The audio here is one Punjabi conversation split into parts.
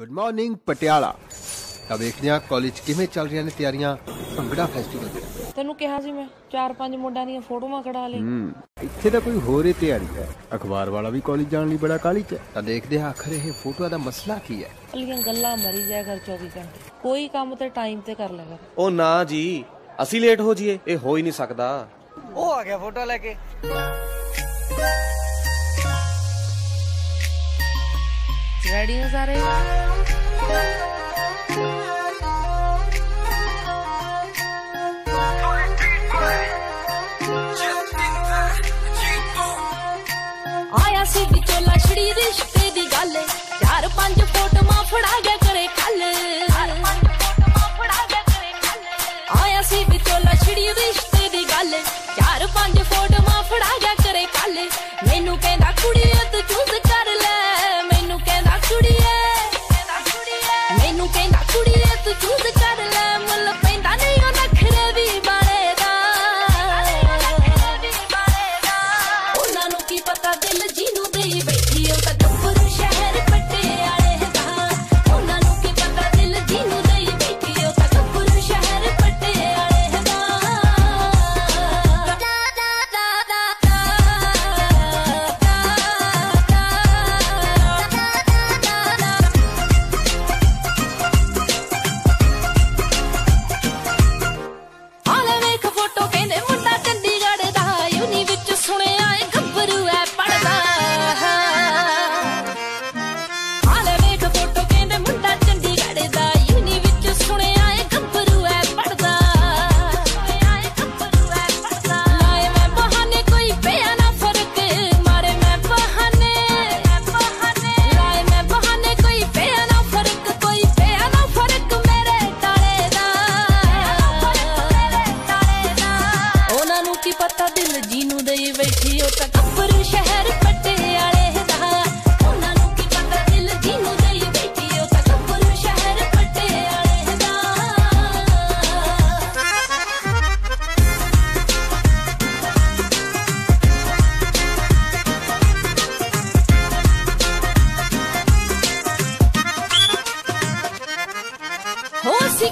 ਗੁੱਡ ਮਾਰਨਿੰਗ ਪਟਿਆਲਾ ਤਾਂ ਵੇਖਦੇ ਹਾਂ ਕਾਲਜ ਕਿਵੇਂ ਚੱਲ ਰਹੀਆਂ ਨੇ ਤਿਆਰੀਆਂ ਭੰਗੜਾ ਫੈਸਟੀਵਲ ਦੀਆਂ ਤੈਨੂੰ ਕਿਹਾ ਸੀ ਮੈਂ ਚਾਰ ਪੰਜ ਮੁੰਡਿਆਂ ਦੀਆਂ ਫੋਟੋਆਂ ਕਢਾ ਲਈ। ਹੂੰ ਇੱਥੇ ਤਾਂ ਕੋਈ ਹੋਰ ਹੀ ਤਿਆਰੀ ਹੈ। ਅਖਬਾਰ ਵਾਲਾ ਵੀ ਕਾਲਜ ਜਾਣ ਲਈ ਬੜਾ ਕਾਲੀ ਚ। ਤਾਂ ਦੇਖਦੇ ਹਾਂ ਆਖਰ ਇਹ ਫੋਟੋਆਂ ਦਾ ਮਸਲਾ ਕੀ ਹੈ। ਅਲੀਆਂ ਗੱਲਾਂ ਮਰੀ ਜਾਇਆ ਕਰ 24 ਘੰਟੇ। ਕੋਈ ਕੰਮ ਤੇ ਟਾਈਮ ਤੇ ਕਰ ਕਰ ਉਹ ਨਾ ਜੀ ਅਸੀਂ ਲੇਟ ਹੋ ਜਾਈਏ ਇਹ ਹੋ ਹੀ ਨਹੀਂ ਸਕਦਾ। ਉਹ ਆ ਗਿਆ ਫੋਟੋ ਲੈ ਕੇ। ਰੈਡੀ ਹੋ ਸਾਰੇ ਆਇਆ ਸੀ ਵਿੱਚੋਂ ਲਛੜੀ ਰਿਸ਼ਤੇ ਦੀ ਗੱਲ। ਚਾਰ ਪੰਜ ਫੋਟੋਆਂ ਫੜਾ ਗਿਆ ਕਰੇ ਕੱਲ ਆਇਆ ਸੀ ਵਿੱਚੋਂ ਲਛੜੀ ਰਿਸ਼ਤੇ ਦੀ ਗੱਲ। ਚਾਰ ਪੰਜ ਫੋਟੋਆਂ ਫੜਾ ਗਿਆ ਕਰੇ ਕੱਲ ਮੈਨੂੰ ਕਹਿੰਦਾ, ਕੁੜੀਏ, ਤੂੰ ਚੂਜ਼ ਹੋ ਸੀ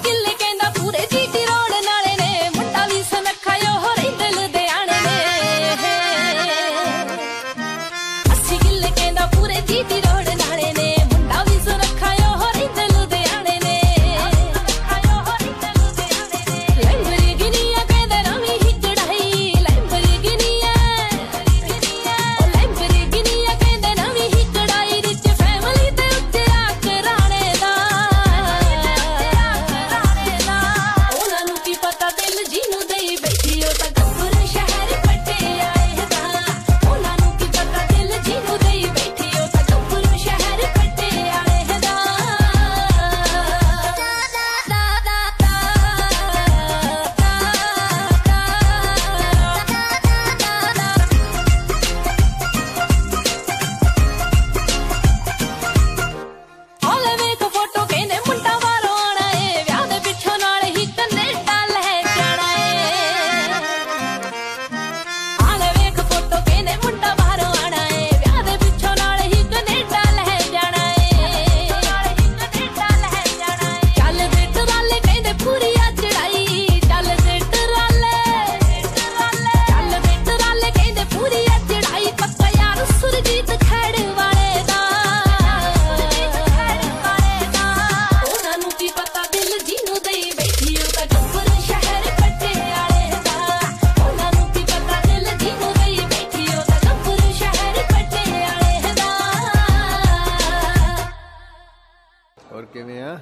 ਹੋਰ ਕਿਵੇਂ ਆ?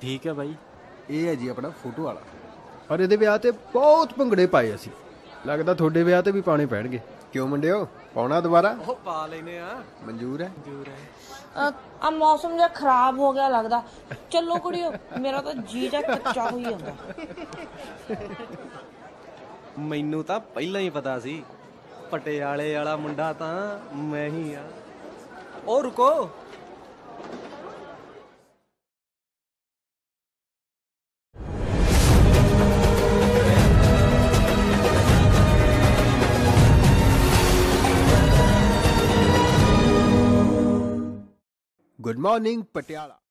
ਠੀਕ ਹੈ ਬਾਈ। ਇਹ ਹੈ ਜੀ ਆਪਣਾ ਫੋਟੋ ਵਾਲਾ। ਔਰ ਇਹਦੇ ਵਿਆਹ ਤੇ ਬਹੁਤ ਭੰਗੜੇ ਪਾਏ ਅਸੀਂ। ਲੱਗਦਾ ਤੁਹਾਡੇ ਵਿਆਹ ਤੇ ਵੀ ਪਾਣੇ ਪੈਣਗੇ। ਕਿਉਂ ਮੁੰਡਿਓ? ਪਾਉਣਾ ਦੁਬਾਰਾ? ਉਹ ਪਾ ਲੈਨੇ ਆ। ਮਨਜ਼ੂਰ ਹੈ? ਆ ਮੌਸਮ ਜਿਹਾ ਖਰਾਬ ਹੋ ਗਿਆ ਲੱਗਦਾ। ਚੱਲੋ ਕੁੜੀਓ ਮੇਰਾ ਤਾਂ ਜੀ ਜਾ ਕੱਚਾ ਹੋਈ ਜਾਂਦਾ। ਮੈਨੂੰ ਤਾਂ ਪਹਿਲਾਂ ਹੀ ਪਤਾ ਸੀ। ਪਟਿਆਲੇ ਵਾਲਾ ਮੁੰਡਾ ਤਾਂ ਮੈਂ ਹੀ ਆ। ਉਹ ਰੁਕੋ। Good morning Patiala